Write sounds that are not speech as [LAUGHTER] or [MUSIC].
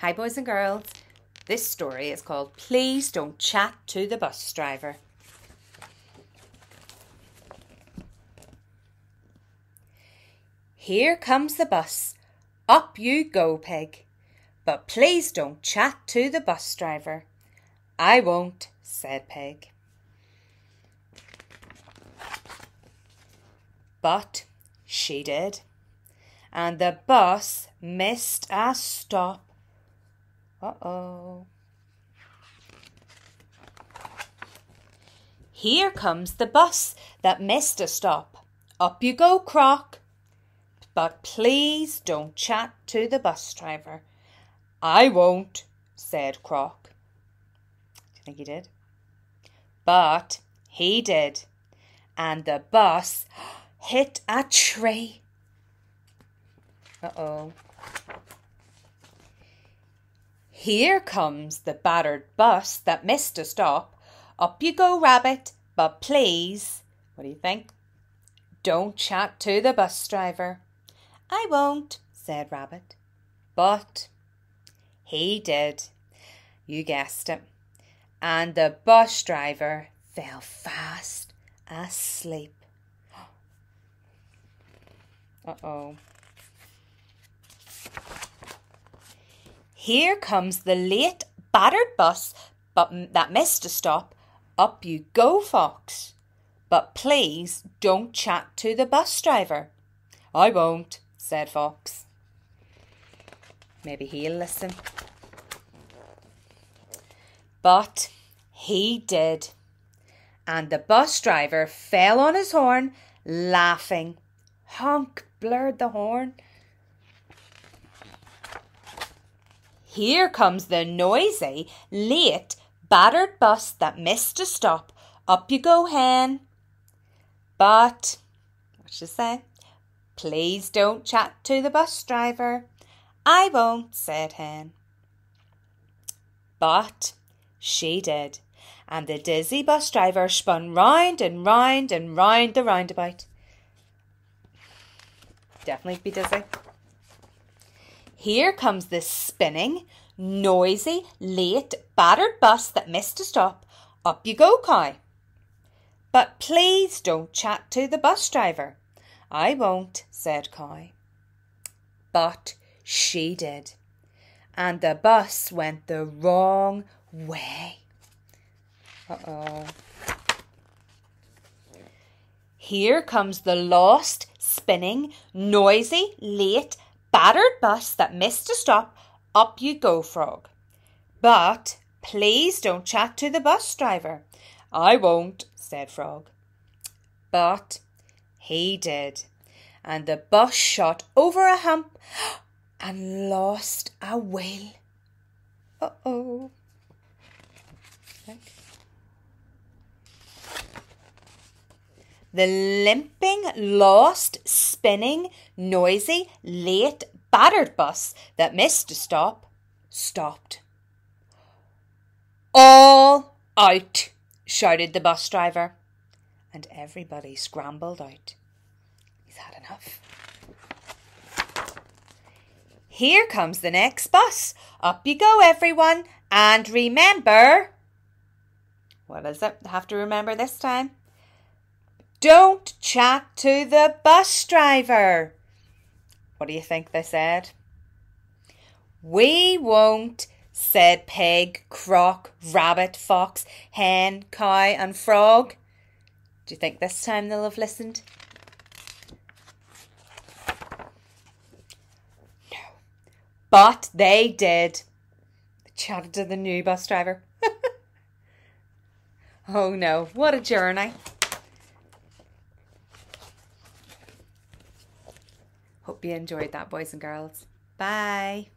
Hi, boys and girls. This story is called Please Don't Chat to the Bus Driver. Here comes the bus. Up you go, Pig. But please don't chat to the bus driver. I won't, said Pig. But she did. And the bus missed a stop uh oh. Here comes the bus that missed a stop. Up you go, Croc. But please don't chat to the bus driver. I won't, said Croc. Do you think he did? But he did. And the bus [GASPS] hit a tree. Uh oh. Here comes the battered bus that missed a stop. Up you go, Rabbit, but please, what do you think? Don't chat to the bus driver. I won't, said Rabbit. But he did. You guessed it. And the bus driver fell fast asleep. [GASPS] Uh oh. Here comes the late, battered bus, but that missed a stop. Up you go, Fox. But please don't chat to the bus driver. I won't, said Fox. Maybe he'll listen. But he did. And the bus driver fell on his horn, laughing. Honk blurred the horn. Here comes the noisy, late, battered bus that missed a stop. Up you go, hen. But, what I say? Please don't chat to the bus driver. I won't, said Hen. But she did, and the dizzy bus driver spun round and round and round the roundabout. Definitely be dizzy. Here comes the spinning, noisy, late, battered bus that missed a stop. Up you go, Cow. But please don't chat to the bus driver. I won't, said Cow. But she did. And the bus went the wrong way. Uh oh. Here comes the lost, spinning, noisy, late, battered bus that missed a stop, up you go, Frog. But please don't chat to the bus driver. I won't, said Frog. But he did, and the bus shot over a hump and lost a wheel. Uh oh. The limping, lost, spinning, noisy, late, battered bus that missed a stop stopped. All out, shouted the bus driver, and everybody scrambled out. He's had enough. Here comes the next bus. Up you go, everyone, and remember. What is it? Have to remember this time. Don't chat to the bus driver. What do you think they said? We won't, said pig, Croc, Rabbit, Fox, Hen, Cow, and Frog. Do you think this time they'll have listened? No. But they did. Chatted to the new bus driver. [LAUGHS] oh no, what a journey. Hope you enjoyed that, boys and girls. Bye.